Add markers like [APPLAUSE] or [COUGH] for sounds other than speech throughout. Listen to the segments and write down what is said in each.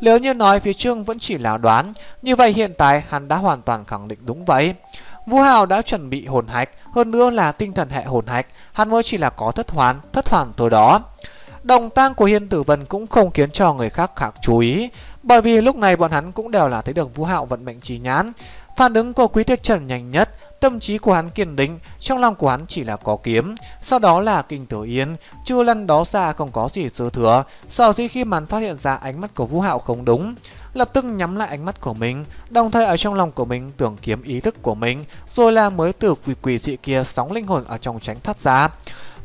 Nếu như nói phía trương vẫn chỉ là đoán, như vậy hiện tại hắn đã hoàn toàn khẳng định đúng vậy. Vũ Hào đã chuẩn bị hồn hạch, hơn nữa là tinh thần hệ hồn hạch, hắn mới chỉ là có thất hoàn, thất hoàn tối đó. đồng tang của Hiên Tử Vân cũng không khiến cho người khác khác chú ý, bởi vì lúc này bọn hắn cũng đều là thấy được Vũ Hạo vận mệnh trí nhãn. Phản ứng của Quý Tuyệt Trần nhanh nhất, tâm trí của hắn kiên định, trong lòng của hắn chỉ là có kiếm, sau đó là kinh tử yến. chưa lăn đó ra không có gì dư thừa. Sở dĩ khi màn phát hiện ra ánh mắt của Vũ Hạo không đúng, lập tức nhắm lại ánh mắt của mình, đồng thời ở trong lòng của mình tưởng kiếm ý thức của mình, rồi là mới từ quỷ quỷ dị kia sóng linh hồn ở trong tránh thoát ra.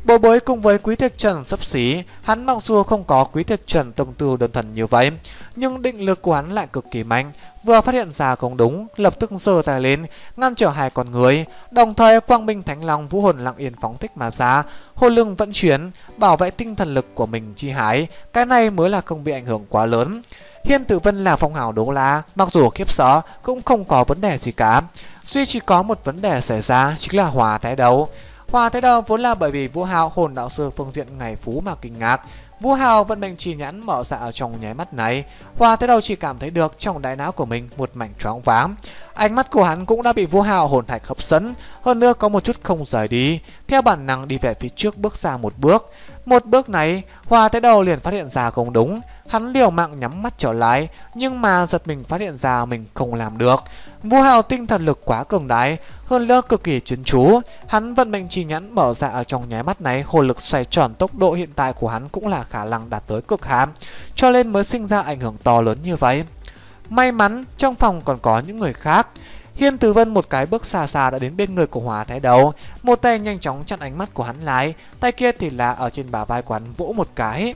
Bố bối cùng với Quý Thiệt Trần sấp xí, hắn mặc dù không có Quý Thiệt Trần tâm tư đơn thần như vậy, nhưng định lực của hắn lại cực kỳ mạnh. Vừa phát hiện ra không đúng, lập tức giơ tay lên, ngăn trở hai con người, đồng thời quang minh thánh long vũ hồn lặng yên phóng thích mà ra, hồn lưng vận chuyển, bảo vệ tinh thần lực của mình chi hái, cái này mới là không bị ảnh hưởng quá lớn. Hiên Tử Vân là phong hào đấu la, mặc dù khiếp sợ cũng không có vấn đề gì cả. Duy chỉ có một vấn đề xảy ra chính là hòa thái đấu. Hòa thế đầu vốn là bởi vì Vũ Hào hồn đạo sư phương diện ngày phú mà kinh ngạc. Vũ Hào vận mệnh chỉ nhãn mở dạ trong nháy mắt này. Hòa thế đầu chỉ cảm thấy được trong đại não của mình một mảnh choáng váng. Ánh mắt của hắn cũng đã bị Vũ Hào hồn thạch hấp dẫn, hơn nữa có một chút không rời đi. Theo bản năng đi về phía trước bước ra một bước. Một bước này, Hòa thế đầu liền phát hiện ra không đúng. Hắn liều mạng nhắm mắt trở lại, nhưng mà giật mình phát hiện ra mình không làm được. vua Hào tinh thần lực quá cường đại, hơn nữa cực kỳ chuyên chú. Hắn vận mệnh trì nhãn mở ra ở trong nháy mắt này, hồn lực xoay tròn tốc độ hiện tại của hắn cũng là khả năng đạt tới cực hạn, cho nên mới sinh ra ảnh hưởng to lớn như vậy. May mắn trong phòng còn có những người khác. Hiên Tử Vân một cái bước xa xa đã đến bên người của Hòa Thái Đầu, một tay nhanh chóng chặn ánh mắt của hắn lại, tay kia thì là ở trên bả vai của hắn vỗ một cái.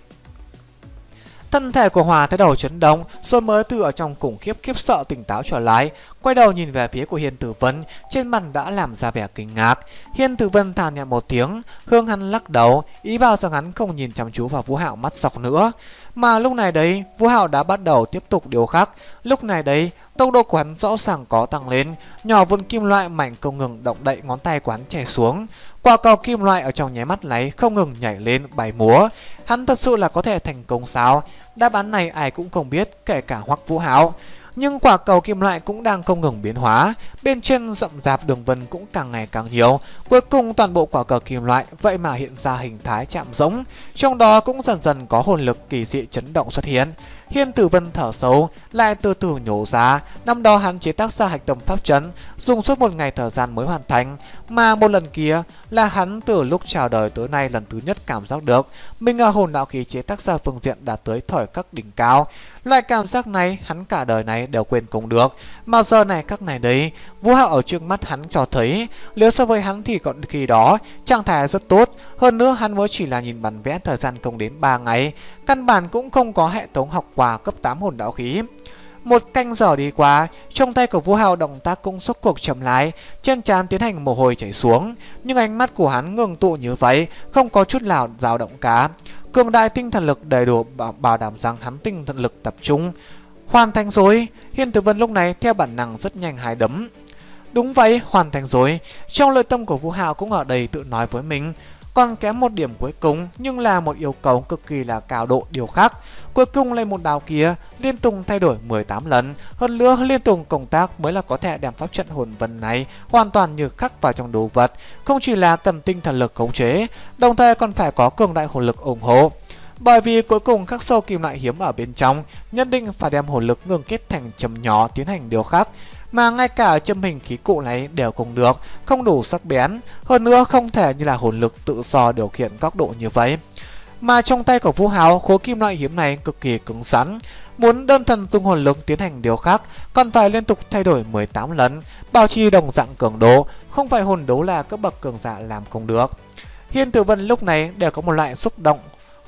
Thân thể của Hòa thấy đầu chấn động, rồi mới từ ở trong khủng khiếp khiếp sợ tỉnh táo trở lại, quay đầu nhìn về phía của Hiên Tử Vân, trên mặt đã làm ra vẻ kinh ngạc. Hiên Tử Vân than nhẹ một tiếng, hương hắn lắc đầu, ý bảo rằng hắn không nhìn chăm chú vào Vũ Hạo mắt sọc nữa. Mà lúc này đấy, Vũ Hạo đã bắt đầu tiếp tục điều khác. Lúc này đấy, tốc độ của hắn rõ ràng có tăng lên, nhỏ vụn kim loại mảnh không ngừng động đậy ngón tay quán chè chảy xuống. Quả cầu kim loại ở trong nháy mắt lấy không ngừng nhảy lên bay múa. Hắn thật sự là có thể thành công sao? Đáp án này ai cũng không biết, kể cả Hoắc Vũ Hạo. Nhưng quả cầu kim loại cũng đang không ngừng biến hóa, bên trên rậm rạp đường vân cũng càng ngày càng nhiều. Cuối cùng toàn bộ quả cầu kim loại vậy mà hiện ra hình thái chạm giống, trong đó cũng dần dần có hồn lực kỳ dị chấn động xuất hiện. Hiên Tử Vân thở sâu, lại từ từ nhổ ra, năm đó hắn chế tác ra hạch tâm pháp trấn, dùng suốt một ngày thời gian mới hoàn thành, mà một lần kia là hắn từ lúc chào đời tới nay lần thứ nhất cảm giác được mình ở hồn đạo khí chế tác ra phương diện đã tới thời các đỉnh cao. Loại cảm giác này hắn cả đời này đều quên không được, mà giờ này các này đấy, Vũ Hạo ở trước mắt hắn cho thấy, nếu so với hắn thì còn khi đó trạng thái rất tốt, hơn nữa hắn mới chỉ là nhìn bản vẽ thời gian không đến 3 ngày, căn bản cũng không có hệ thống học qua cấp 8 hồn đạo khí. Một canh giờ đi qua, trong tay của Vũ Hào động tác cũng xuất cuộc chậm lại, chân trán tiến hành mồ hôi chảy xuống, nhưng ánh mắt của hắn ngừng tụ như vậy, không có chút nào dao động cả. Cường đại tinh thần lực đầy đủ bảo, bảo đảm rằng hắn tinh thần lực tập trung. Hoàn thành rồi, Hiên Tử Vân lúc này theo bản năng rất nhanh hái đấm. Đúng vậy, hoàn thành rồi. Trong lời tâm của Vũ Hào cũng ở đây tự nói với mình, còn kém một điểm cuối cùng nhưng là một yêu cầu cực kỳ là cao độ điều khác. Cuối cùng là một đào kia liên tục thay đổi 18 lần, hơn nữa liên tục công tác mới là có thể đem pháp trận hồn vân này hoàn toàn như khắc vào trong đồ vật, không chỉ là cần tinh thần lực khống chế, đồng thời còn phải có cường đại hồn lực ủng hộ. Bởi vì cuối cùng khắc sâu kim loại hiếm ở bên trong, nhất định phải đem hồn lực ngừng kết thành chấm nhỏ tiến hành điều khác mà ngay cả châm hình khí cụ này đều không được, không đủ sắc bén, hơn nữa không thể như là hồn lực tự do điều khiển góc độ như vậy. Mà trong tay của Vũ Hào, khối kim loại hiếm này cực kỳ cứng rắn, muốn đơn thần dùng hồn lực tiến hành điều khác, còn phải liên tục thay đổi 18 lần, bảo trì đồng dạng cường độ, không phải hồn đấu là cấp bậc cường giả làm không được. Hiên Tử Vân lúc này đều có một loại xúc động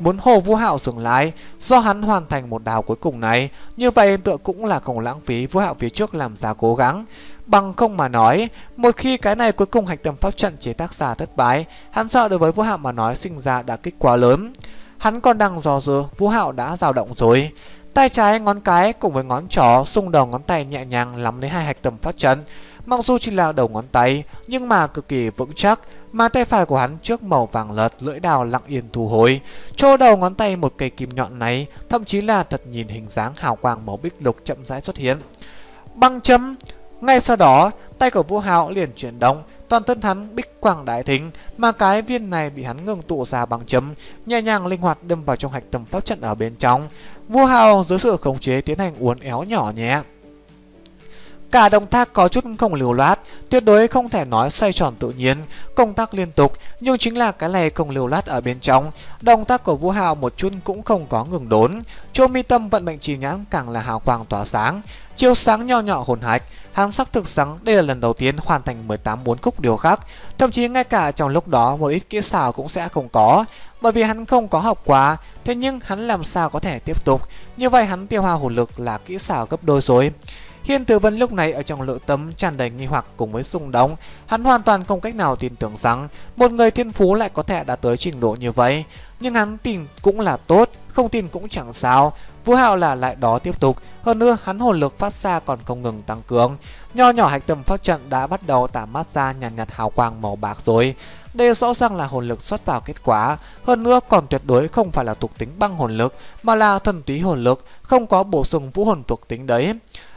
muốn Hồ Vũ Hạo dừng lại do hắn hoàn thành một đào cuối cùng này. Như vậy tựa cũng là không lãng phí Vũ Hạo phía trước làm ra cố gắng. Bằng không mà nói, một khi cái này cuối cùng hạch tâm pháp trận chế tác giả thất bại, hắn sợ đối với Vũ Hạo mà nói sinh ra đã kích quá lớn. Hắn còn đang dò dự, Vũ Hạo đã dao động rồi. Tay trái ngón cái cùng với ngón trỏ xung đầu ngón tay nhẹ nhàng lắm lấy hai hạch tâm pháp trận Mặc dù chỉ là đầu ngón tay, nhưng mà cực kỳ vững chắc, mà tay phải của hắn trước màu vàng lợt lưỡi đào lặng yên thu hồi. Chỗ đầu ngón tay một cây kim nhọn này, thậm chí là thật nhìn hình dáng hào quang màu bích lục chậm rãi xuất hiện. Băng chấm. ngay sau đó, tay của Vũ Hạo liền chuyển động, toàn thân hắn bích quang đại thính, mà cái viên này bị hắn ngừng tụ ra bằng chấm, nhẹ nhàng linh hoạt đâm vào trong hạch tâm pháp trận ở bên trong. vua hào dưới sự khống chế tiến hành uốn éo nhỏ nhẹ. Cả động tác có chút không liều loát, tuyệt đối không thể nói xoay tròn tự nhiên, công tác liên tục, nhưng chính là cái này không liều loát ở bên trong. Động tác của Vũ hào một chút cũng không có ngừng đốn. Chỗ mi tâm vận mệnh trì nhãn càng là hào quang tỏa sáng, chiếu sáng nho nhỏ hồn hạch, hắn sắc thực sáng đây là lần đầu tiên hoàn thành 18 bốn khúc điều khác, thậm chí ngay cả trong lúc đó một ít kỹ xảo cũng sẽ không có, bởi vì hắn không có học quá, thế nhưng hắn làm sao có thể tiếp tục, như vậy hắn tiêu hao hồn lực là kỹ xảo gấp đôi rồi. Hiên Tử Vân lúc này ở trong nội tấm tràn đầy nghi hoặc cùng với xung động, hắn hoàn toàn không cách nào tin tưởng rằng một người thiên phú lại có thể đạt tới trình độ như vậy, nhưng hắn tin cũng là tốt, không tin cũng chẳng sao. Vũ Hạo là lại đó tiếp tục, hơn nữa hắn hồn lực phát ra còn không ngừng tăng cường. Nho nhỏ hạch tâm pháp trận đã bắt đầu tản mát ra nhàn nhạt, nhạt hào quang màu bạc rồi. Đây rõ ràng là hồn lực xuất vào kết quả, hơn nữa còn tuyệt đối không phải là thuộc tính băng hồn lực mà là thuần túy hồn lực, không có bổ sung vũ hồn thuộc tính đấy.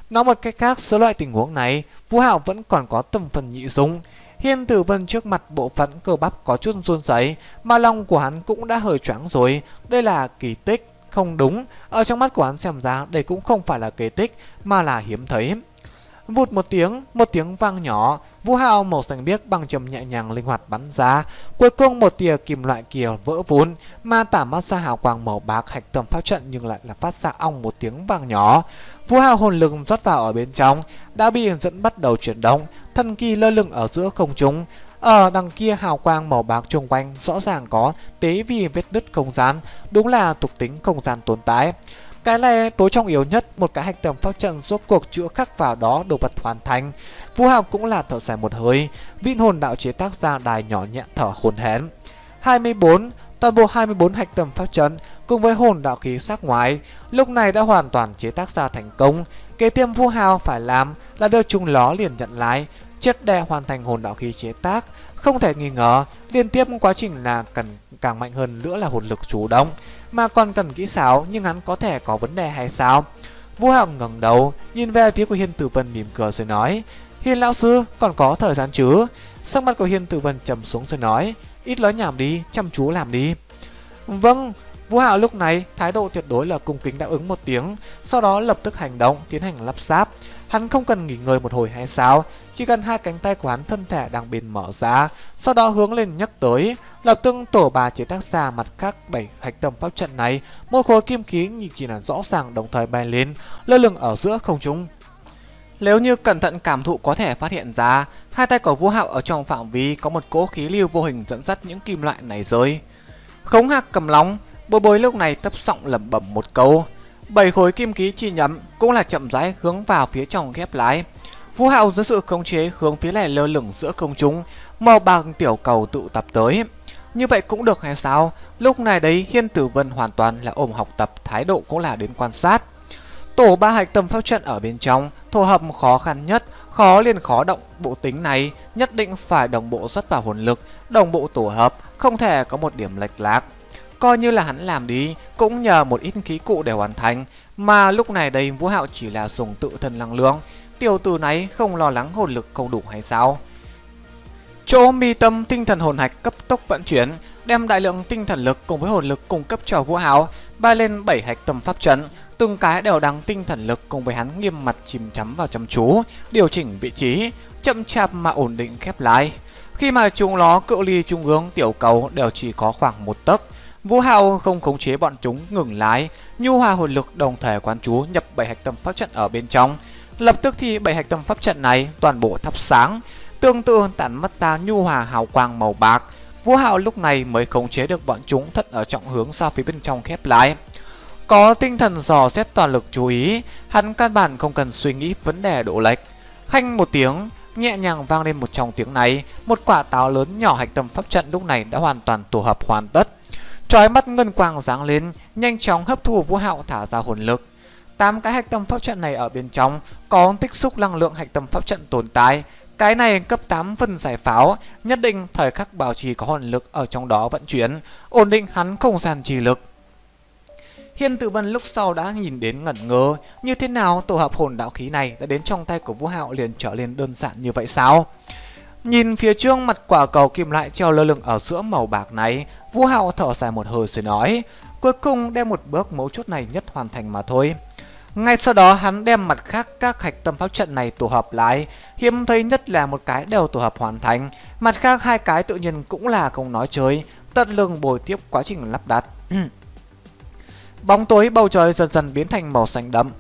Nói một cách khác, số loại tình huống này, Vũ Hạo vẫn còn có tâm phần nhị dung. Hiên Tử Vân trước mặt bộ phận cơ bắp có chút run rẩy, mà lòng của hắn cũng đã hơi choáng rồi. Đây là kỳ tích, không đúng. Ở trong mắt của hắn xem ra đây cũng không phải là kỳ tích mà là hiếm thấy. Vụt một tiếng, một tiếng vang nhỏ, vũ hào màu xanh biếc bằng chầm nhẹ nhàng linh hoạt bắn ra. Cuối cùng một tia kim loại kia vỡ vụn, mà tả mắt ra hào quang màu bạc hạch tầm pháp trận nhưng lại là phát ra ong một tiếng vang nhỏ. Vũ hào hồn lực rót vào ở bên trong, đã bị dẫn bắt đầu chuyển động, thân kỳ lơ lửng ở giữa không trung. Ở đằng kia hào quang màu bạc chung quanh rõ ràng có tế vì vết nứt không gian, đúng là tục tính không gian tồn tại. Cái này tối trọng yếu nhất, một cái hạch tầm pháp trận rốt cuộc chữa khắc vào đó đồ vật hoàn thành. Vũ Hạo cũng là thở dài một hơi, vinh hồn đạo chế tác ra đài nhỏ nhẹ thở hồn hển. 24, toàn bộ 24 hạch tầm pháp trận cùng với hồn đạo khí sắc ngoài, lúc này đã hoàn toàn chế tác ra thành công. Kế tiếp vua hào phải làm là đưa chúng ló liền nhận lại, chiếc đe hoàn thành hồn đạo khí chế tác. Không thể nghi ngờ, liên tiếp quá trình là cần càng mạnh hơn nữa là hồn lực chủ động mà còn cần kỹ xảo nhưng hắn có thể có vấn đề hay sao? vua Hạo ngẩng đầu, nhìn về phía của Hiên Tử Vân mỉm cười rồi nói: "Hiên lão sư, còn có thời gian chứ?" Sắc mặt của Hiên Tử Vân trầm xuống rồi nói: "Ít nói nhảm đi, chăm chú làm đi." "Vâng." Vũ Hạo lúc này thái độ tuyệt đối là cung kính đáp ứng một tiếng, sau đó lập tức hành động tiến hành lắp ráp. Hắn không cần nghỉ ngơi một hồi hay sao, chỉ cần hai cánh tay của hắn thân thể đang bên mở ra, sau đó hướng lên nhấc tới, lập tức tổ bà chế tác ra mặt khác bảy hạch tâm pháp trận này, một khối kim khí nhìn chỉ là rõ ràng đồng thời bay lên, lơ lửng ở giữa không trung. Nếu như cẩn thận cảm thụ có thể phát hiện ra, hai tay của Vũ Hạo ở trong phạm vi có một cỗ khí lưu vô hình dẫn dắt những kim loại này rơi. Khống hạc cầm lóng, Bối bối lúc này tấp giọng lẩm bẩm một câu. Bảy khối kim khí chi nhắm cũng là chậm rãi hướng vào phía trong ghép lái. Vũ Hạo dưới sự khống chế hướng phía này lơ lửng giữa không trung, màu bạc tiểu cầu tự tập tới. Như vậy cũng được hay sao? Lúc này đấy Hiên Tử Vân hoàn toàn là ôm học tập, thái độ cũng là đến quan sát. Tổ ba hạch tâm pháp trận ở bên trong, thổ hợp khó khăn nhất, khó liền khó động bộ tính này, nhất định phải đồng bộ rất vào hồn lực, đồng bộ tổ hợp, không thể có một điểm lệch lạc. Coi như là hắn làm đi, cũng nhờ một ít khí cụ để hoàn thành, mà lúc này đây Vũ Hạo chỉ là dùng tự thân năng lượng, tiểu tử này không lo lắng hồn lực không đủ hay sao? Chỗ mi tâm tinh thần hồn hạch cấp tốc vận chuyển, đem đại lượng tinh thần lực cùng với hồn lực cung cấp cho Vũ Hạo, bay lên bảy hạch tâm pháp trận, từng cái đều đang tinh thần lực cùng với hắn nghiêm mặt chìm chắm vào chăm chú, điều chỉnh vị trí, chậm chạp mà ổn định khép lại. Khi mà chúng nó cự ly trung ương tiểu cầu đều chỉ có khoảng một tấc, Vũ Hạo không khống chế bọn chúng ngừng lái, nhu hòa hồn lực đồng thể quán chú nhập bảy hạch tâm pháp trận ở bên trong. Lập tức thì bảy hạch tâm pháp trận này toàn bộ thắp sáng, tương tự tản mất ra nhu hòa hào quang màu bạc. Vũ Hạo lúc này mới khống chế được bọn chúng thật ở trọng hướng ra phía bên trong khép lại. Có tinh thần dò xét toàn lực chú ý, hắn căn bản không cần suy nghĩ vấn đề độ lệch. Khanh một tiếng, nhẹ nhàng vang lên một trong tiếng này, một quả táo lớn nhỏ hạch tâm pháp trận lúc này đã hoàn toàn tổ hợp hoàn tất. Trói mắt ngân quang giáng lên, nhanh chóng hấp thu Vũ Hạo thả ra hồn lực. tám cái hạch tâm pháp trận này ở bên trong có tích xúc năng lượng hạch tâm pháp trận tồn tại, Cái này cấp 8 phần giải pháo, nhất định thời khắc bảo trì có hồn lực ở trong đó vận chuyển, ổn định hắn không gian trì lực. Hiên Tử Vân lúc sau đã nhìn đến ngẩn ngơ, như thế nào tổ hợp hồn đạo khí này đã đến trong tay của Vũ Hạo liền trở lên đơn giản như vậy sao? Nhìn phía trước mặt quả cầu kim lại treo lơ lửng ở giữa màu bạc này, Vũ Hạo thở dài một hơi rồi nói, cuối cùng đem một bước mấu chốt này nhất hoàn thành mà thôi. Ngay sau đó hắn đem mặt khác các hạch tâm pháp trận này tổ hợp lại, hiếm thấy nhất là một cái đều tổ hợp hoàn thành, mặt khác hai cái tự nhiên cũng là không nói chơi, tận lưng bồi tiếp quá trình lắp đặt. [CLEARS THROAT] Bóng tối bầu trời dần dần biến thành màu xanh đậm.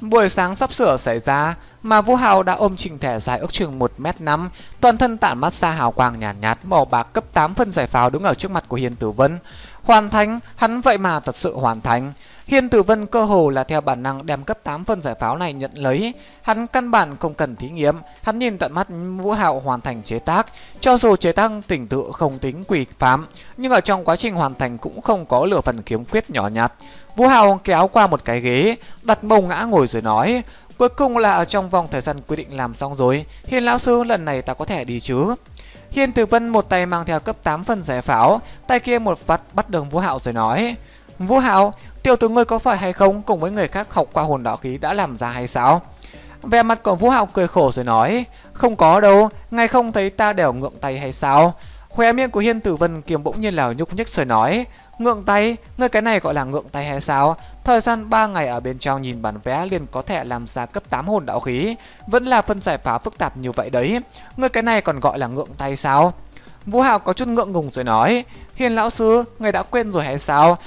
Buổi sáng sắp sửa xảy ra, mà Vũ Hào đã ôm trình thể dài ước chừng 1m5, toàn thân tản mắt ra hào quang nhàn nhạt, nhạt màu bạc cấp 8 phân giải pháo đứng ở trước mặt của Hiền Tử Vân. Hoàn thành, hắn vậy mà thật sự hoàn thành. Hiên Tử Vân cơ hồ là theo bản năng đem cấp 8 phân giải pháo này nhận lấy. Hắn căn bản không cần thí nghiệm, hắn nhìn tận mắt Vũ Hạo hoàn thành chế tác. Cho dù chế tác tỉnh tự không tính quỷ phám, nhưng ở trong quá trình hoàn thành cũng không có lửa phần kiếm khuyết nhỏ nhặt. Vũ Hạo kéo qua một cái ghế, đặt mông ngã ngồi rồi nói, cuối cùng là ở trong vòng thời gian quy định làm xong rồi, Hiên lão sư lần này ta có thể đi chứ? Hiên Tử Vân một tay mang theo cấp 8 phân giải pháo, tay kia một vật bắt đường Vũ Hạo rồi nói: "Vũ Hạo, Tiểu tử ngươi có phải hay không cùng với người khác học qua hồn đạo khí đã làm ra hay sao? Vẻ mặt của Vũ Hạo cười khổ rồi nói, không có đâu, ngài không thấy ta đều ngượng tay hay sao? Khóe miệng của Hiên Tử Vân kiềm bỗng nhiên là nhúc nhích rồi nói, ngượng tay, ngươi cái này gọi là ngượng tay hay sao? Thời gian 3 ngày ở bên trong nhìn bản vẽ liền có thể làm ra cấp 8 hồn đạo khí, vẫn là phân giải phá phức tạp như vậy đấy. Ngươi cái này còn gọi là ngượng tay sao? Vũ Hạo có chút ngượng ngùng rồi nói, Hiên lão sư, người đã quên rồi hay sao?